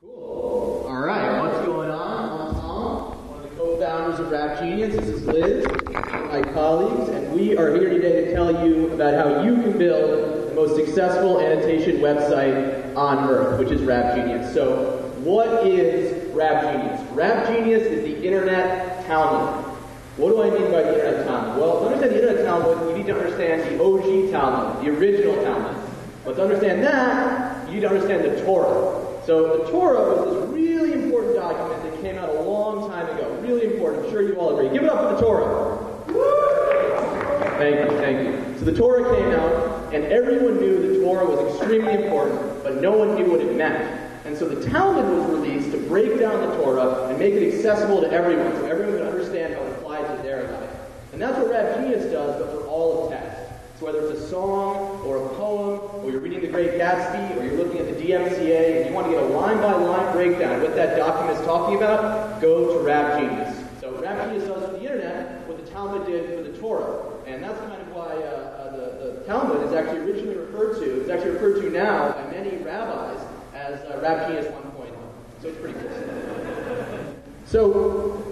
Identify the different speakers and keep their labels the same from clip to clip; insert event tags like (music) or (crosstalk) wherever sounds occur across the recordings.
Speaker 1: Cool. All right, what's going on? I'm Tom, one of the co-founders of Rap Genius. This is Liz, my colleagues, and we are here today to tell you about how you can build the most successful annotation website on earth, which is Rap Genius. So, what is Rap Genius? Rap Genius is the internet Talmud. What do I mean by the internet Talmud? Well, to understand the internet Talmud, you need to understand the OG Talmud, the original Talmud. But to understand that, you need to understand the Torah. So the Torah was this really important document that came out a long time ago. Really important. I'm sure you all agree. Give it up for the Torah. Thank you, thank you. So the Torah came out, and everyone knew the Torah was extremely important, but no one knew what it meant. And so the Talmud was released to break down the Torah and make it accessible to everyone, so everyone could understand how it applied to their life. And that's what Rap Genius does, but for all of text. So whether it's a song or a poem, or you're reading The Great Gatsby, or you're looking at the DMCA, and you want to get a line-by-line breakdown of what that document is talking about, go to Rap Genius. So Rap Genius does for the internet what the Talmud did for the Torah. And that's kind of why uh, uh, the, the Talmud is actually originally referred to, it's actually referred to now by many rabbis as uh, Rap Genius 1.0. So it's pretty cool. So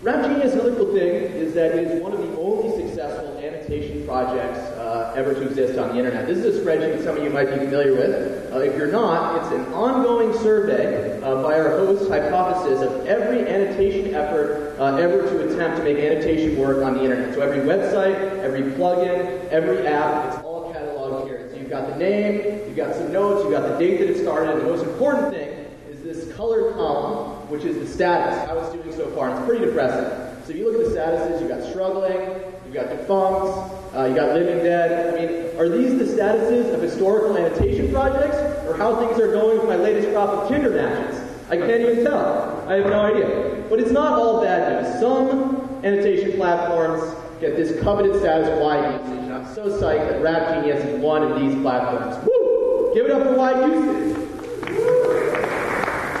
Speaker 1: Rap Genius, another cool thing, is that it is one of the only successful annotation projects uh, ever to exist on the internet. This is a spreadsheet some of you might be familiar with. Uh, if you're not, it's an ongoing survey uh, by our host Hypothesis of every annotation effort uh, ever to attempt to make annotation work on the internet. So every website, every plugin, every app, it's all cataloged here. So you've got the name, you've got some notes, you've got the date that it started, and the most important thing is this color column, which is the status, how it's doing so far. It's pretty depressing. So if you look at the statuses, you've got struggling, you've got defunct, uh, you got living dead. I mean, are these the statuses of historical annotation projects, or how things are going with my latest crop of Tinder matches? I can't even tell. I have no idea. But it's not all bad news. Some annotation platforms get this coveted status wide usage, I'm so psyched that Rap Genius is one of these platforms. Woo! Give it up for wide usage.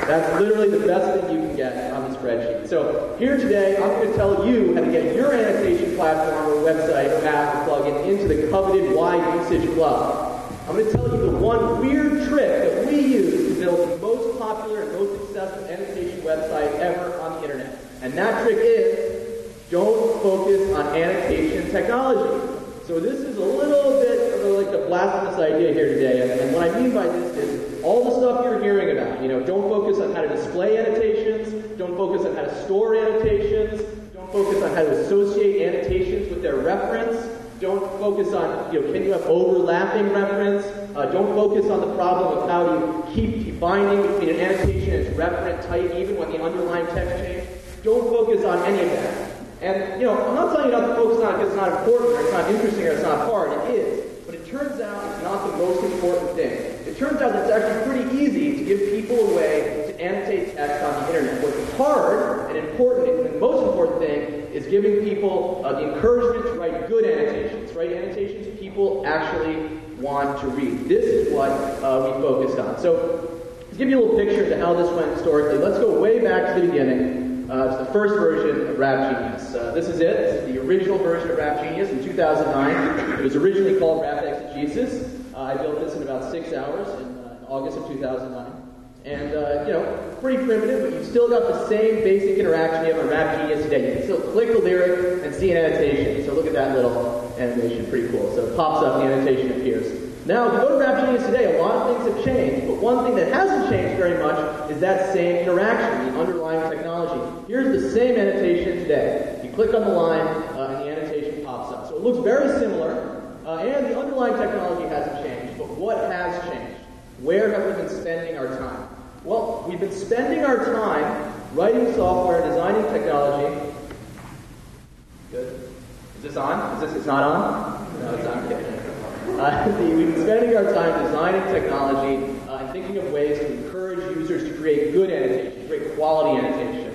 Speaker 1: That's literally the best thing you can get on the spreadsheet. So here today, I'm going to tell you how to get your annotation platform or website app or plugin into the coveted wide usage club. I'm going to tell you the one weird trick that we use to build the most popular and most successful annotation website ever on the internet. And that trick is don't focus on annotation technology. So this is a little bit of a, like a blasphemous idea here today. And, and what I mean by this is all the stuff you're hearing about. You know, don't focus on how to display annotations. Don't focus on how to store annotations. Don't focus on how to associate annotations with their reference. Don't focus on, you know, can you have overlapping reference? Uh, don't focus on the problem of how you keep defining between an annotation and its referent type even when the underlying text changes. Don't focus on any of that. And, you know, I'm not telling you not to focus on it because it's not important or it's not interesting or it's not hard. It is. But it turns out it's not the most important thing. It turns out it's actually pretty easy to give people a way to annotate text on the internet. What's hard and important, and the most important thing, is giving people uh, the encouragement to write good annotations, write annotations people actually want to read. This is what uh, we focused on. So, to give you a little picture of how this went historically, let's go way back to the beginning. Uh, it's the first version of Rap Genius. Uh, this is it. This is the original version of Rap Genius in 2009. It was originally called Rap Exegesis. Uh, I built this in about six hours in, uh, in August of 2009. And, uh, you know, pretty primitive, but you've still got the same basic interaction you have on Rap Genius today. You can still click the lyric and see an annotation. So look at that little animation. Pretty cool. So it pops up, the annotation appears. Now, if you go to Rap Genius today, a lot of things have changed, but one thing that hasn't changed very much is that same interaction, the underlying technology. Here's the same annotation today. You click on the line, uh, and the annotation pops up. So it looks very similar, uh, and the underlying technology hasn't changed, but what has changed? Where have we been spending our time? Well, we've been spending our time writing software, designing technology. Good. Is this on? Is this it's not on? No, it's on. Uh, (laughs) we've been spending our time designing technology uh, and thinking of ways to encourage users to create good annotation, create quality annotation.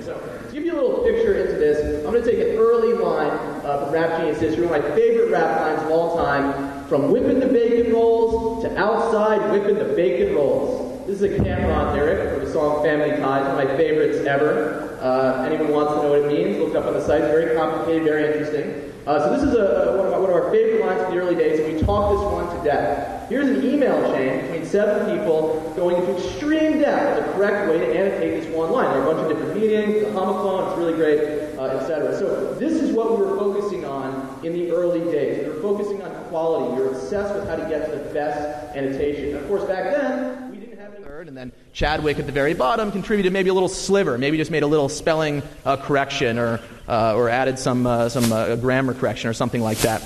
Speaker 1: To give you a little picture into this, I'm going to take an early line uh, from Rap Genius history, one of my favorite rap lines of all time, from whipping the bacon rolls to outside whipping the bacon rolls. This is a Cam'ron lyric from the song Family Ties, one of my favorites ever. Uh, anyone wants to know what it means, look up on the site. It's very complicated, very interesting. Uh, so this is a, a, one, of our, one, of our, favorite lines from the early days, and we talk this one to death. Here's an email chain between seven people going into extreme depth The correct way to annotate this one line. There are a bunch of different meanings, the homophone, it's really great, uh, etc. So this is what we were focusing on in the early days. We were focusing on quality. We were obsessed with how to get to the best annotation. Of course, back then, we didn't have any third, and then Chadwick at the very bottom contributed maybe a little sliver, maybe just made a little spelling uh, correction or, uh, or added some, uh, some uh, grammar correction or something like that.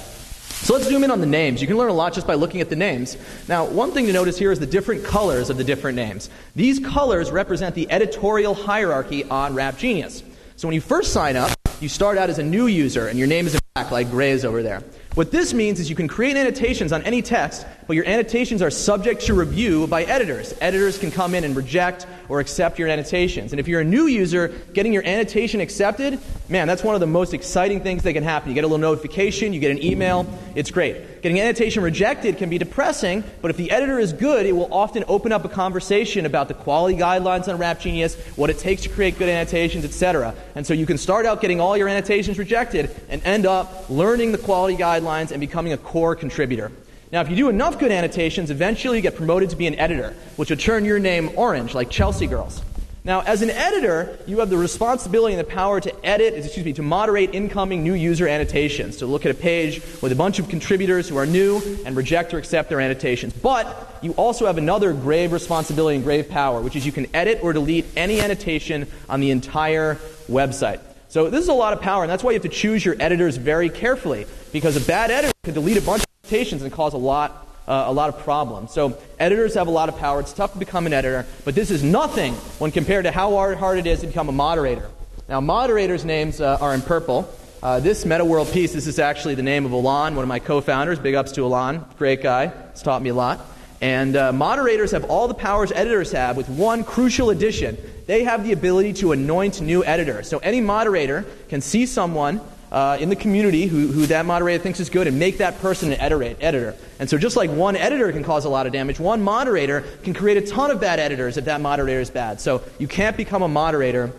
Speaker 1: So let's zoom in on the names. You can learn a lot just by looking at the names. Now, one thing to notice here is the different colors of the different names. These colors represent the editorial hierarchy on Rap Genius. So when you first sign up, you start out as a new user and your name is in black like Gray's over there. What this means is you can create annotations on any text, but your annotations are subject to review by editors. Editors can come in and reject or accept your annotations. And if you're a new user, getting your annotation accepted, man, that's one of the most exciting things that can happen. You get a little notification, you get an email, it's great. Getting annotation rejected can be depressing, but if the editor is good, it will often open up a conversation about the quality guidelines on Rap Genius, what it takes to create good annotations, etc. And so you can start out getting all your annotations rejected and end up learning the quality guidelines and becoming a core contributor. Now, if you do enough good annotations, eventually you get promoted to be an editor, which will turn your name orange, like Chelsea Girls. Now, as an editor, you have the responsibility and the power to edit, excuse me, to moderate incoming new user annotations, to look at a page with a bunch of contributors who are new and reject or accept their annotations. But you also have another grave responsibility and grave power, which is you can edit or delete any annotation on the entire website. So this is a lot of power, and that's why you have to choose your editors very carefully, because a bad editor could delete a bunch of annotations and cause a lot uh, a lot of problems. So editors have a lot of power. It's tough to become an editor, but this is nothing when compared to how hard, hard it is to become a moderator. Now, moderators' names uh, are in purple. Uh, this Meta World piece, this is actually the name of Ilan, one of my co-founders. Big ups to Ilan, great guy. It's taught me a lot. And uh, moderators have all the powers editors have, with one crucial addition. They have the ability to anoint new editors. So any moderator can see someone uh, in the community who, who that moderator thinks is good and make that person an editor. And so, just like one editor can cause a lot of damage, one moderator can create a ton of bad editors if that moderator is bad. So, you can't become a moderator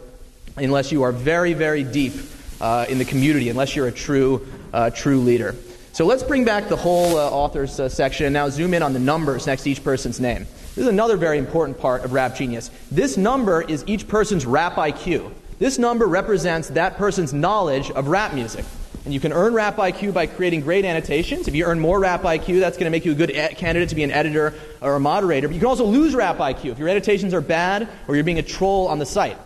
Speaker 1: unless you are very, very deep uh, in the community, unless you're a true, uh, true leader. So, let's bring back the whole uh, authors uh, section and now zoom in on the numbers next to each person's name. This is another very important part of Rap Genius. This number is each person's rap IQ. This number represents that person's knowledge of rap music. And you can earn Rap IQ by creating great annotations. If you earn more Rap IQ, that's going to make you a good candidate to be an editor or a moderator. But you can also lose Rap IQ if your annotations are bad or you're being a troll on the site.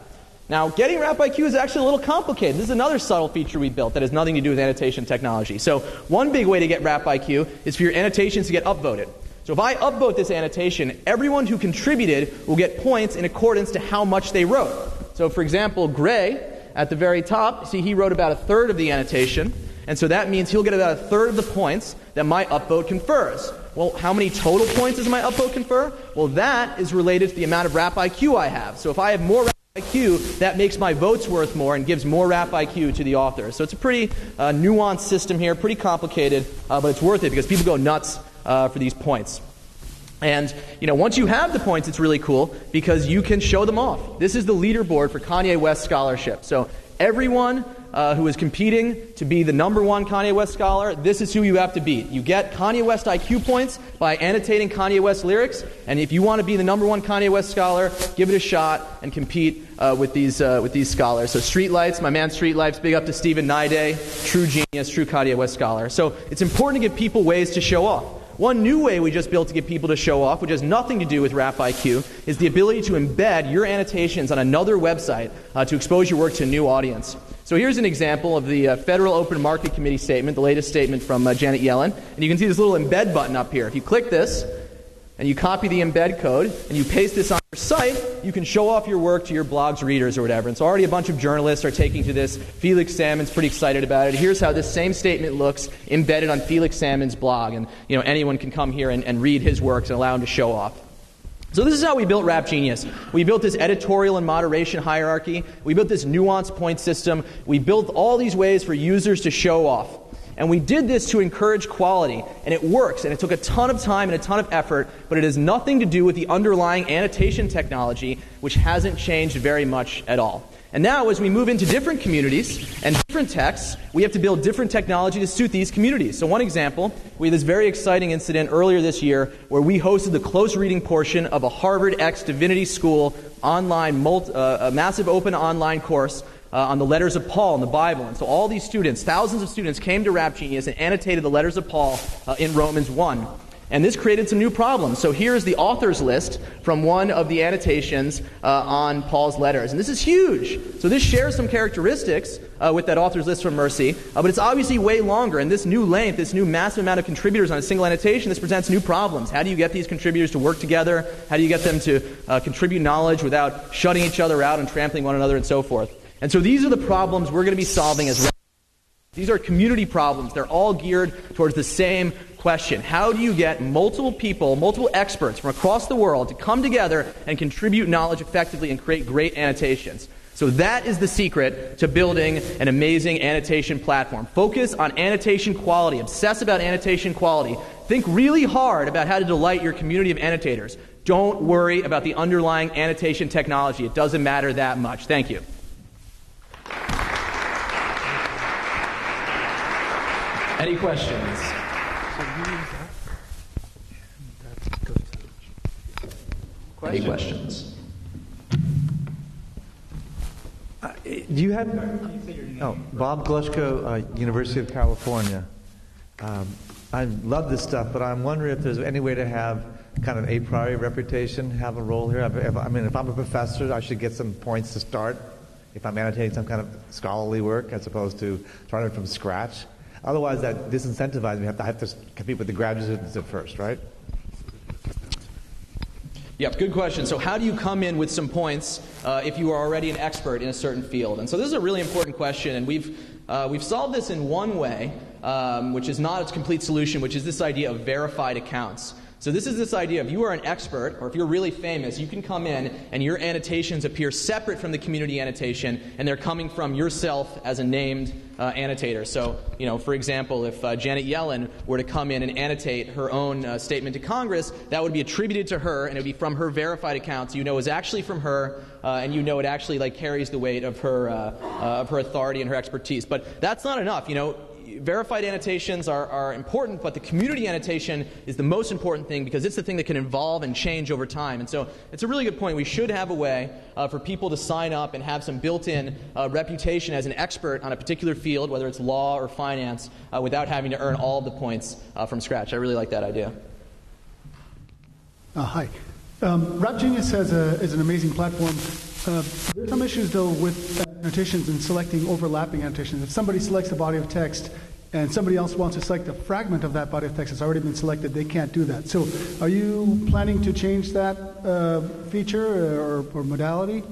Speaker 1: Now, getting Rap IQ is actually a little complicated. This is another subtle feature we built that has nothing to do with annotation technology. So, one big way to get Rap IQ is for your annotations to get upvoted. So, if I upvote this annotation, everyone who contributed will get points in accordance to how much they wrote. So, for example, Gray at the very top, see, he wrote about a third of the annotation, and so that means he'll get about a third of the points that my upvote confers. Well, how many total points does my upvote confer? Well, that is related to the amount of rap IQ I have. So if I have more rap IQ, that makes my votes worth more and gives more rap IQ to the author. So it's a pretty uh, nuanced system here, pretty complicated, uh, but it's worth it because people go nuts uh, for these points. And, you know, once you have the points, it's really cool because you can show them off. This is the leaderboard for Kanye West scholarship. So everyone uh, who is competing to be the number one Kanye West scholar, this is who you have to beat. You get Kanye West IQ points by annotating Kanye West lyrics, and if you want to be the number one Kanye West scholar, give it a shot and compete uh, with these uh, with these scholars. So Streetlights, my man Streetlights, big up to Stephen Nide, true genius, true Kanye West scholar. So it's important to give people ways to show off. One new way we just built to get people to show off, which has nothing to do with Rap IQ, is the ability to embed your annotations on another website uh, to expose your work to a new audience. So here's an example of the uh, Federal Open Market Committee statement, the latest statement from uh, Janet Yellen. And you can see this little embed button up here. If you click this, and you copy the embed code and you paste this on your site, you can show off your work to your blog's readers or whatever. And so already a bunch of journalists are taking to this. Felix Salmon's pretty excited about it. Here's how this same statement looks embedded on Felix Salmon's blog. And you know, anyone can come here and, and read his works and allow him to show off. So this is how we built Rap Genius. We built this editorial and moderation hierarchy. We built this nuance point system. We built all these ways for users to show off. And we did this to encourage quality, and it works, and it took a ton of time and a ton of effort, but it has nothing to do with the underlying annotation technology, which hasn't changed very much at all. And now, as we move into different communities and different texts, we have to build different technology to suit these communities. So, one example, we had this very exciting incident earlier this year where we hosted the close reading portion of a HarvardX Divinity School online, multi, uh, a massive open online course uh, on the letters of Paul in the Bible. And so all these students, thousands of students, came to Rap Genius and annotated the letters of Paul uh, in Romans 1. And this created some new problems. So here's the author's list from one of the annotations uh, on Paul's letters. And this is huge. So this shares some characteristics uh, with that author's list from Mercy, uh, but it's obviously way longer. And this new length, this new massive amount of contributors on a single annotation, this presents new problems. How do you get these contributors to work together? How do you get them to uh, contribute knowledge without shutting each other out and trampling one another and so forth? And so these are the problems we're going to be solving as well. these are community problems. They're all geared towards the same question. How do you get multiple people, multiple experts from across the world to come together and contribute knowledge effectively and create great annotations? So that is the secret to building an amazing annotation platform. Focus on annotation quality. Obsess about annotation quality. Think really hard about how to delight your community of annotators. Don't worry about the underlying annotation technology. It doesn't matter that much. Thank you. Any questions? Any questions?
Speaker 2: Uh, do you have? Oh, Bob Glushko, uh, University of California. Um, I love this stuff, but I'm wondering if there's any way to have kind of a priori reputation have a role here. If, I mean, if I'm a professor, I should get some points to start. If I'm annotating some kind of scholarly work, as opposed to starting from scratch. Otherwise, that disincentivizes me. I have to, I have to compete with the graduate students at first, right?
Speaker 1: Yep, good question. So, how do you come in with some points uh, if you are already an expert in a certain field? And so, this is a really important question, and we've uh, we've solved this in one way, um, which is not its complete solution, which is this idea of verified accounts. So this is this idea if you are an expert or if you're really famous, you can come in and your annotations appear separate from the community annotation and they're coming from yourself as a named uh, annotator. So, you know, for example, if uh, Janet Yellen were to come in and annotate her own uh, statement to Congress, that would be attributed to her and it would be from her verified accounts. You know it's actually from her uh, and you know it actually like carries the weight of her, uh, uh, of her authority and her expertise. But that's not enough. You know, verified annotations are, are important, but the community annotation is the most important thing because it's the thing that can evolve and change over time. And so it's a really good point. We should have a way uh, for people to sign up and have some built in uh, reputation as an expert on a particular field, whether it's law or finance, uh, without having to earn all the points uh, from scratch. I really like that idea.
Speaker 3: Uh, hi. Um, Rap Genius has a, is an amazing platform. Uh, there's some issues, though, with annotations and selecting overlapping annotations. If somebody selects a body of text and somebody else wants to select a fragment of that body of text that's already been selected, they can't do that. So, are you planning to change that uh, feature or, or modality?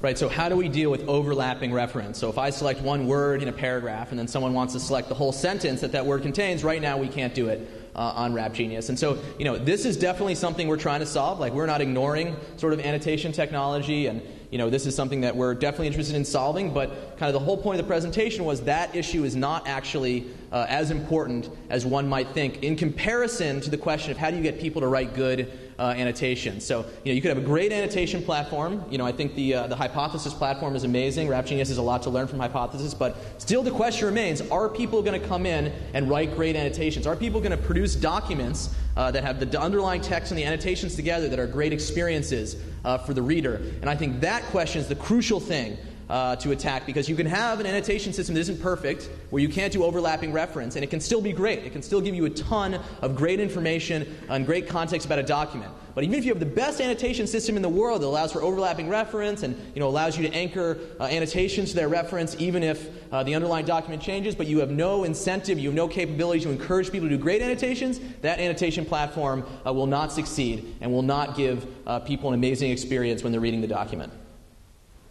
Speaker 1: Right, so how do we deal with overlapping reference? So if I select one word in a paragraph and then someone wants to select the whole sentence that that word contains, right now we can't do it uh, on Rap Genius. And so, you know, this is definitely something we're trying to solve. Like, we're not ignoring sort of annotation technology and you know, this is something that we're definitely interested in solving, but kind of the whole point of the presentation was that issue is not actually uh, as important as one might think in comparison to the question of how do you get people to write good uh, annotations. So, you know, you could have a great annotation platform. You know, I think the, uh, the Hypothesis platform is amazing. Rap Genius has a lot to learn from Hypothesis, but still the question remains, are people going to come in and write great annotations? Are people going to produce documents uh, that have the underlying text and the annotations together that are great experiences uh, for the reader? And I think that question is the crucial thing uh, to attack because you can have an annotation system that isn't perfect, where you can't do overlapping reference, and it can still be great. It can still give you a ton of great information and great context about a document. But even if you have the best annotation system in the world that allows for overlapping reference and you know, allows you to anchor uh, annotations to their reference even if uh, the underlying document changes, but you have no incentive, you have no capability to encourage people to do great annotations, that annotation platform uh, will not succeed and will not give uh, people an amazing experience when they're reading the document.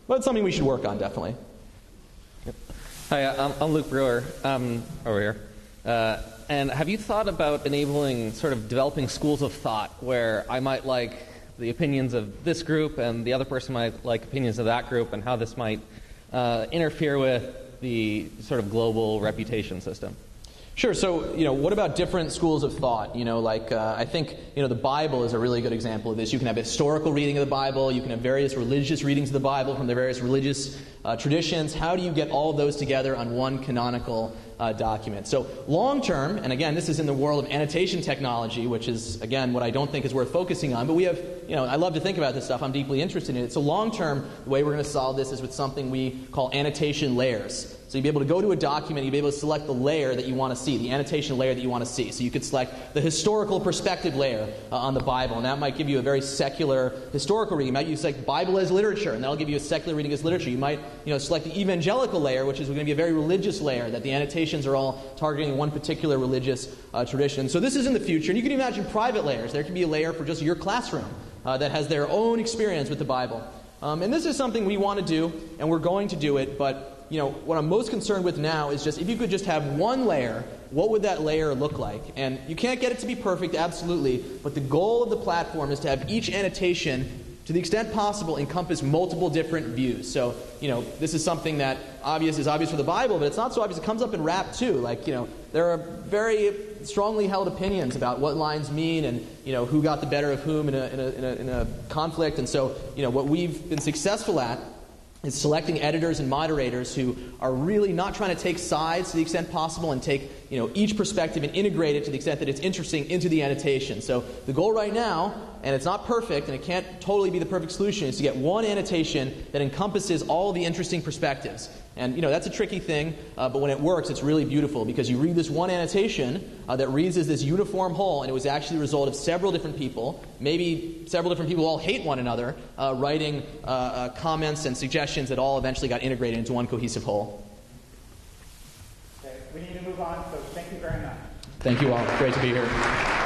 Speaker 1: But it's something we should work on, definitely.
Speaker 4: Hi, uh, I'm, I'm Luke Brewer um, over here. Uh, and have you thought about enabling sort of developing schools of thought where I might like the opinions of this group and the other person might like opinions of that group and how this might uh, interfere with the sort of global reputation system?
Speaker 1: Sure. So, you know, what about different schools of thought? You know, like uh, I think you know the Bible is a really good example of this. You can have historical reading of the Bible. You can have various religious readings of the Bible from the various religious uh, traditions. How do you get all those together on one canonical uh, document. So, long term, and again, this is in the world of annotation technology, which is, again, what I don't think is worth focusing on, but we have, you know, I love to think about this stuff. I'm deeply interested in it. So, long term, the way we're going to solve this is with something we call annotation layers. So you'd be able to go to a document, you'd be able to select the layer that you want to see, the annotation layer that you want to see. So you could select the historical perspective layer uh, on the Bible, and that might give you a very secular historical reading. You might use like Bible as literature, and that'll give you a secular reading as literature. You might you know, select the evangelical layer, which is going to be a very religious layer, that the annotations are all targeting one particular religious uh, tradition. So this is in the future, and you can imagine private layers. There can be a layer for just your classroom uh, that has their own experience with the Bible. Um, and this is something we want to do, and we're going to do it, but you know, what I'm most concerned with now is just if you could just have one layer, what would that layer look like? And you can't get it to be perfect, absolutely, but the goal of the platform is to have each annotation to the extent possible, encompass multiple different views. So, you know, this is something that obvious is obvious for the Bible, but it's not so obvious. It comes up in rap too. Like, you know, there are very strongly held opinions about what lines mean and, you know, who got the better of whom in a, in a, in a, in a conflict. And so, you know, what we've been successful at is selecting editors and moderators who are really not trying to take sides to the extent possible and take you know, each perspective and integrate it to the extent that it's interesting into the annotation. So the goal right now, and it's not perfect and it can't totally be the perfect solution, is to get one annotation that encompasses all the interesting perspectives. And you know that's a tricky thing, uh, but when it works, it's really beautiful because you read this one annotation uh, that reads as this uniform whole, and it was actually the result of several different people, maybe several different people all hate one another, uh, writing uh, uh, comments and suggestions that all eventually got integrated into one cohesive whole.
Speaker 5: Okay, we need to move on, so thank you very much.
Speaker 1: Thank you all. Great to be here.